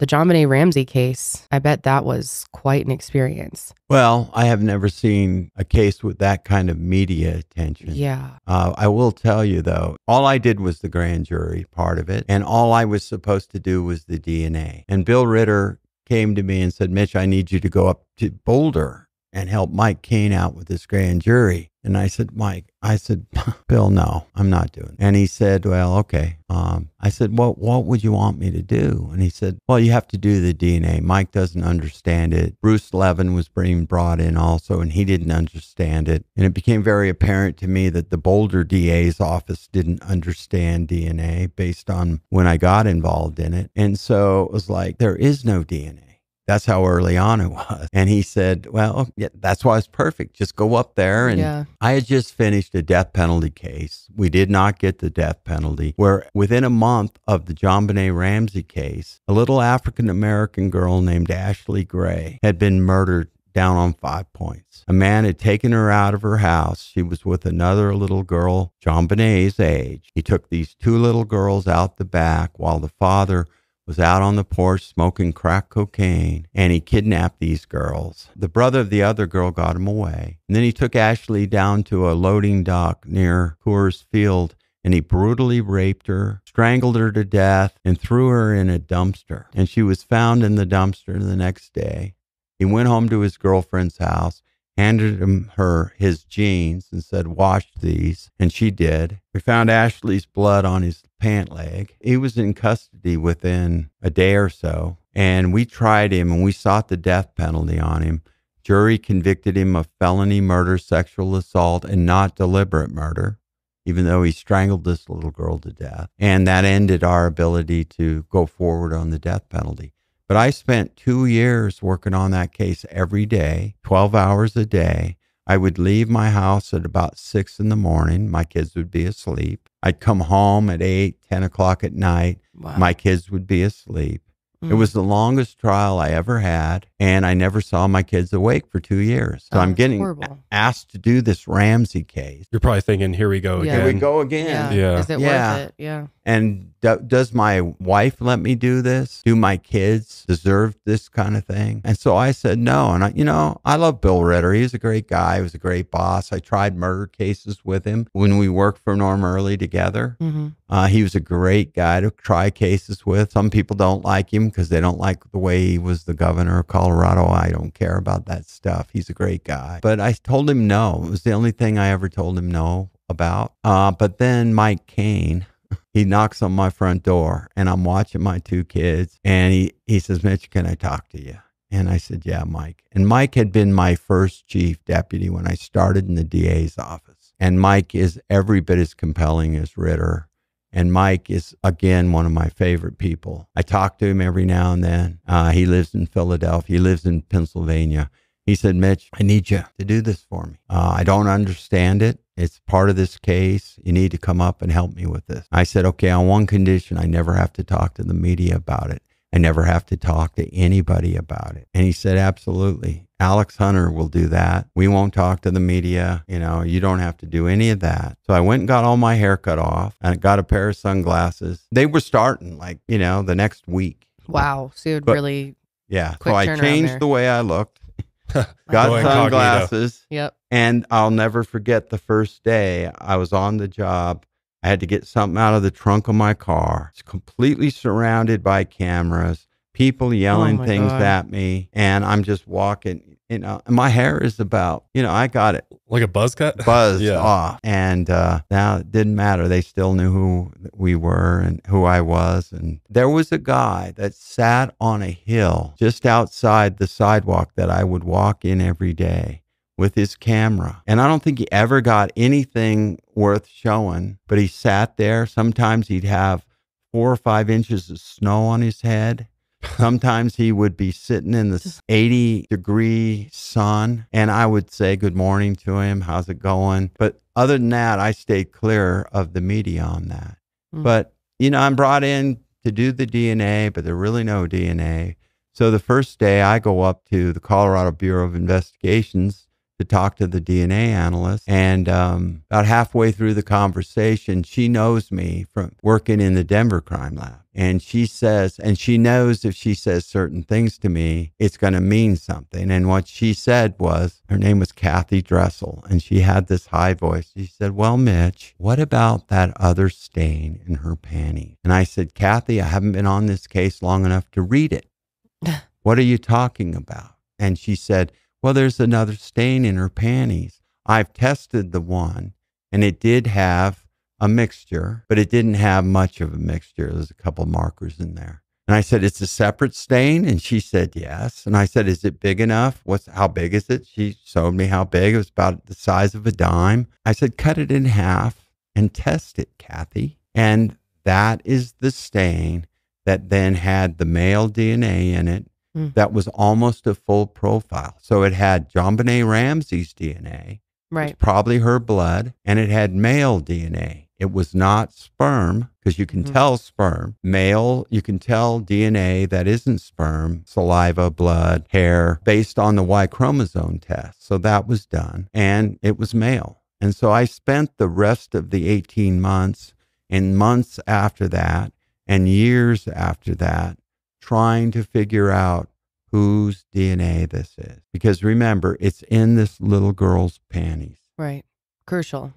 the JonBenét Ramsey case, I bet that was quite an experience. Well, I have never seen a case with that kind of media attention. Yeah. Uh, I will tell you though, all I did was the grand jury part of it, and all I was supposed to do was the DNA. And Bill Ritter came to me and said, Mitch, I need you to go up to Boulder and help Mike Kane out with this grand jury. And I said, Mike, I said, Bill, no, I'm not doing. It. And he said, well, okay. Um, I said, well, what would you want me to do? And he said, well, you have to do the DNA. Mike doesn't understand it. Bruce Levin was being brought in also, and he didn't understand it. And it became very apparent to me that the Boulder DA's office didn't understand DNA based on when I got involved in it. And so it was like, there is no DNA. That's how early on it was. And he said, Well, yeah, that's why it's perfect. Just go up there. And Yeah. I had just finished a death penalty case. We did not get the death penalty, where within a month of the JonBenét Ramsey case, a little African American girl named Ashley Gray had been murdered down on five points. A man had taken her out of her house. She was with another little girl, JonBenét's age. He took these two little girls out the back while the father was out on the porch smoking crack cocaine and he kidnapped these girls. The brother of the other girl got him away. And then he took Ashley down to a loading dock near Coors Field and he brutally raped her, strangled her to death, and threw her in a dumpster. And she was found in the dumpster the next day. He went home to his girlfriend's house, handed him her his jeans, and said, Wash these. And she did. We found Ashley's blood on his pant leg. He was in custody within a day or so. And we tried him and we sought the death penalty on him. Jury convicted him of felony murder, sexual assault, and not deliberate murder, even though he strangled this little girl to death. And that ended our ability to go forward on the death penalty. But I spent two years working on that case every day, 12 hours a day. I would leave my house at about six in the morning. My kids would be asleep. I'd come home at eight, 10 o'clock at night. Wow. My kids would be asleep. It Mm. was the longest trial I ever had, and I never saw my kids awake for two years. So Oh, I'm getting horrible. asked to do this Ramsey case. You're probably thinking, here we go Yeah. again. Here we go again. Yeah. Is it Yeah. worth it? Yeah. And do, does my wife let me do this? Do my kids deserve this kind of thing? And so I said no. And I, you know, I love Bill Ritter. He was a great guy. He was a great boss. I tried murder cases with him when we worked for Norm Early together. hmm Uh, he was a great guy to try cases with. Some people don't like him because they don't like the way he was the governor of Colorado. I don't care about that stuff. He's a great guy. But I told him no. It was the only thing I ever told him no about. Uh, but then Mike Kane, he knocks on my front door and I'm watching my two kids and he, he says, Mitch, can I talk to you? And I said, Yeah, Mike. And Mike had been my first chief deputy when I started in the DA's office. And Mike is every bit as compelling as Ritter. And Mike is, again, one of my favorite people. I talk to him every now and then. Uh, he lives in Philadelphia, he lives in Pennsylvania. He said, Mitch, I need you to do this for me. Uh, I don't understand it. It's part of this case. You need to come up and help me with this. I said, okay, on one condition, I never have to talk to the media about it. I never have to talk to anybody about it. And he said, absolutely. Alex Hunter will do that. We won't talk to the media. You know, you don't have to do any of that. So I went and got all my hair cut off and I got a pair of sunglasses. They were starting like, you know, the next week. Wow. So it really, Yeah. So I changed the way I looked, got sunglasses, yep. and I'll never forget the first day I was on the job. I had to get something out of the trunk of my car. It's completely surrounded by cameras, people yelling Oh things God. at me, and I'm just walking. You know, and my hair is about, you know, I got it Like a buzz cut? buzzed Yeah. off. And uh, now it didn't matter. They still knew who we were and who I was. And there was a guy that sat on a hill just outside the sidewalk that I would walk in every day with his camera. And I don't think he ever got anything worth showing, but he sat there. Sometimes he'd have four or five inches of snow on his head. Sometimes he would be sitting in the 80 degree sun and I would say good morning to him. How's it going? But other than that, I stayed clear of the media on that. Mm. But, you know, I'm brought in to do the DNA, but there really no DNA. So the first day I go up to the Colorado Bureau of Investigations to talk to the DNA analyst. And um, about halfway through the conversation, she knows me from working in the Denver crime lab. And she says, and she knows if she says certain things to me, it's going to mean something. And what she said was, her name was Kathy Dressel, and she had this high voice. She said, Well, Mitch, what about that other stain in her panties? And I said, Kathy, I haven't been on this case long enough to read it. what are you talking about? And she said, Well, there's another stain in her panties. I've tested the one, and it did have a mixture, but it didn't have much of a mixture. There's a couple markers in there. And I said, "It's a separate stain," and she said, "Yes." And I said, "Is it big enough? What's how big is it?" She showed me how big. It was about the size of a dime. I said, "Cut it in half and test it, Kathy." And that is the stain that then had the male DNA in it. Mm. That was almost a full profile. So it had JonBenét Ramsey's DNA, Right. probably her blood, and it had male DNA. It was not sperm because you can Mhm. tell sperm. Male, you can tell DNA that isn't sperm, saliva, blood, hair, based on the Y chromosome test. So that was done, and it was male. And so I spent the rest of the 18 months and months after that and years after that trying to figure out whose DNA this is. Because remember, it's in this little girl's panties. Right. Crucial.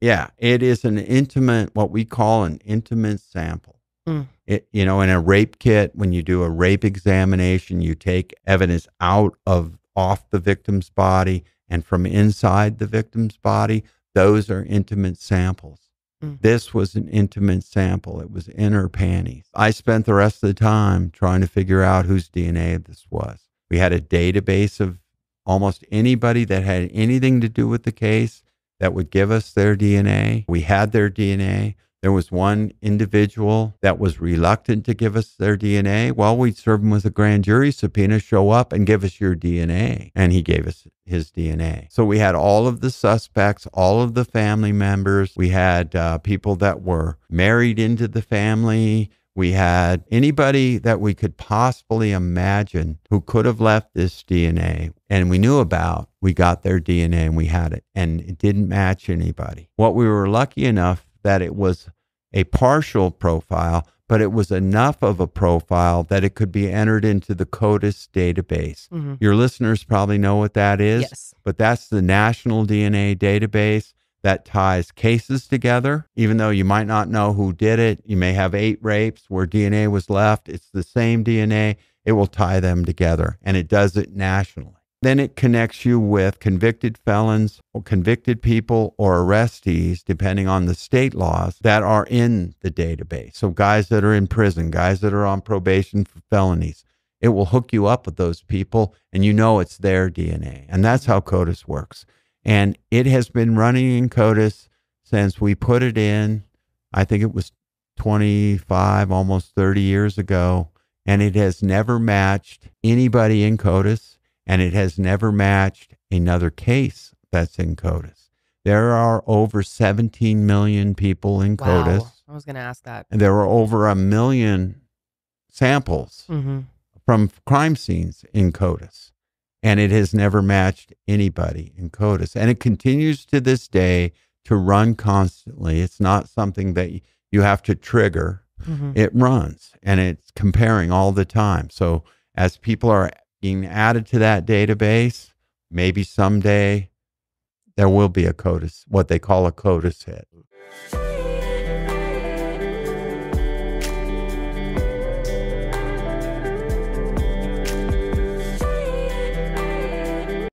Yeah, it is an intimate, what we call an intimate sample. Mm. It, you know, in a rape kit, when you do a rape examination, you take evidence out of off the victim's body and from inside the victim's body. Those are intimate samples. Mm. This was an intimate sample. It was in her panties. I spent the rest of the time trying to figure out whose DNA this was. We had a database of almost anybody that had anything to do with the case that would give us their DNA. We had their DNA. There was one individual that was reluctant to give us their DNA. Well, we'd serve him with a grand jury subpoena, show up and give us your DNA. And he gave us his DNA. So we had all of the suspects, all of the family members. We had uh, people that were married into the family. We had anybody that we could possibly imagine who could have left this DNA and we knew about. We got their DNA and we had it, and it didn't match anybody. What we were lucky enough that it was a partial profile, but it was enough of a profile that it could be entered into the CODIS database. hmm Your listeners probably know what that is Yes. but that's the national DNA database that ties cases together. Even though you might not know who did it, you may have eight rapes where DNA was left. It's the same DNA. It will tie them together and it does it nationally. Then it connects you with convicted felons or convicted people or arrestees, depending on the state laws that are in the database. So, guys that are in prison, guys that are on probation for felonies, it will hook you up with those people and you know it's their DNA. And that's how CODIS works. And it has been running in CODIS since we put it in, I think it was 25, almost 30 years ago. And it has never matched anybody in CODIS and it has never matched another case that's in CODIS. There are over 17 million people in CODIS. Wow. I was going to ask that. And there were over a million samples hmm from crime scenes in CODIS. And it has never matched anybody in CODIS. And it continues to this day to run constantly. It's not something that you have to trigger, hmm it runs and it's comparing all the time. So as people are being added to that database, maybe someday there will be a CODIS, what they call a CODIS hit.